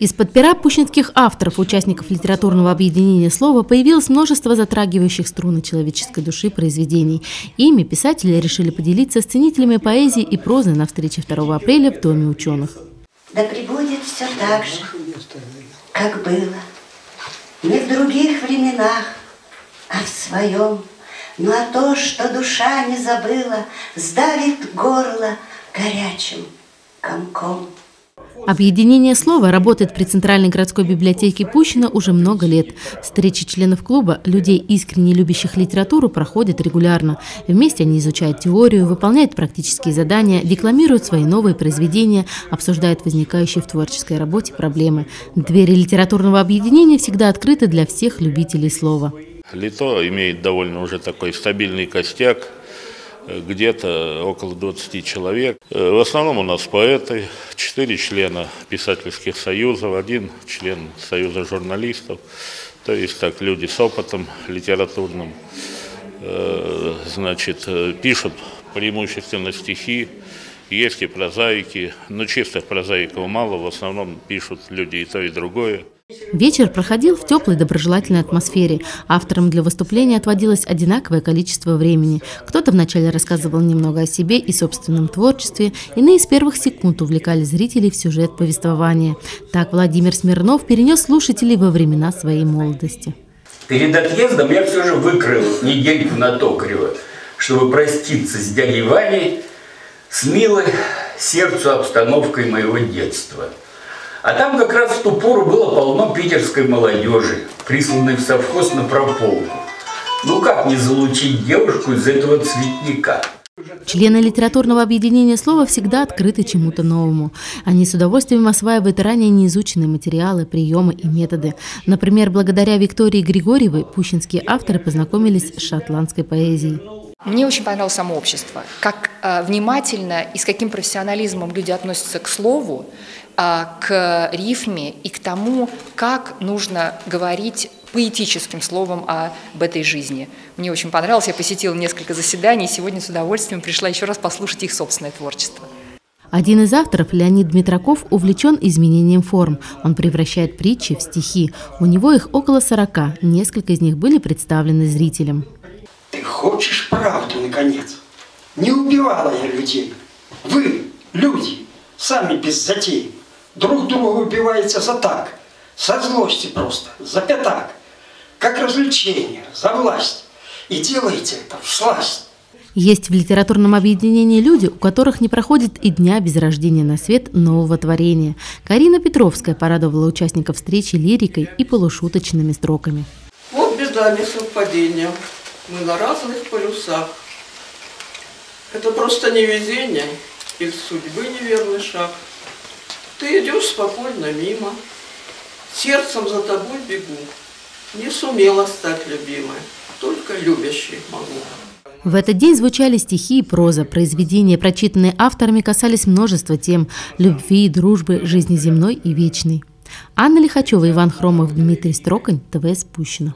Из-под пера пущинских авторов, участников литературного объединения «Слово» появилось множество затрагивающих струны человеческой души произведений. Ими писатели решили поделиться с ценителями поэзии и прозы на встрече 2 апреля в Доме ученых. Да прибудет все так же, как было, не в других временах, а в своем. Ну а то, что душа не забыла, сдавит горло горячим комком. Объединение слова работает при Центральной городской библиотеке Пущино уже много лет. Встречи членов клуба, людей, искренне любящих литературу, проходят регулярно. Вместе они изучают теорию, выполняют практические задания, декламируют свои новые произведения, обсуждают возникающие в творческой работе проблемы. Двери литературного объединения всегда открыты для всех любителей слова. Лито имеет довольно уже такой стабильный костяк, где-то около 20 человек. Э, в основном у нас поэты, четыре члена писательских союзов, один член союза журналистов, то есть так люди с опытом литературным, э, значит, э, пишут преимущественно стихи, есть и прозаики, но чистых прозаиков мало, в основном пишут люди и то, и другое. Вечер проходил в теплой доброжелательной атмосфере. Авторам для выступления отводилось одинаковое количество времени. Кто-то вначале рассказывал немного о себе и собственном творчестве, иные с первых секунд увлекали зрителей в сюжет повествования. Так Владимир Смирнов перенес слушателей во времена своей молодости. Перед отъездом я все же выкрыл недельку на Токарева, чтобы проститься с дядей Ваней, с милой сердцу обстановкой моего детства – а там как раз в ту пору было полно питерской молодежи, присланной в совхоз на прополку. Ну как не залучить девушку из этого цветника? Члены литературного объединения слова всегда открыты чему-то новому. Они с удовольствием осваивают ранее неизученные материалы, приемы и методы. Например, благодаря Виктории Григорьевой пущинские авторы познакомились с шотландской поэзией. Мне очень понравилось само общество, как э, внимательно и с каким профессионализмом люди относятся к слову, к рифме и к тому, как нужно говорить поэтическим словом об этой жизни. Мне очень понравилось, я посетила несколько заседаний, и сегодня с удовольствием пришла еще раз послушать их собственное творчество. Один из авторов, Леонид Дмитраков, увлечен изменением форм. Он превращает притчи в стихи. У него их около 40, несколько из них были представлены зрителям. Ты хочешь правду, наконец? Не убивала я людей. Вы, люди, сами без затей, друг друга убиваете за так, со злости просто, за пятак, как развлечение, за власть. И делаете это в сласть. Есть в литературном объединении люди, у которых не проходит и дня без рождения на свет нового творения. Карина Петровская порадовала участников встречи лирикой и полушуточными строками. Вот беда несовпадения. Мы на разных полюсах. Это просто невезение или судьбы неверный шаг. Ты идешь спокойно мимо, сердцем за тобой бегу. Не сумела стать любимой, только любящей могу. В этот день звучали стихи и проза. Произведения, прочитанные авторами, касались множества тем – любви, дружбы, жизни земной и вечной. Анна Лихачева, Иван Хромов, Дмитрий Строконь, ТВ Спущено.